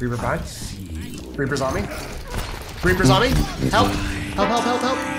Reaper behind. Reaper's on me. Reaper's on me. Help. Help, help, help, help.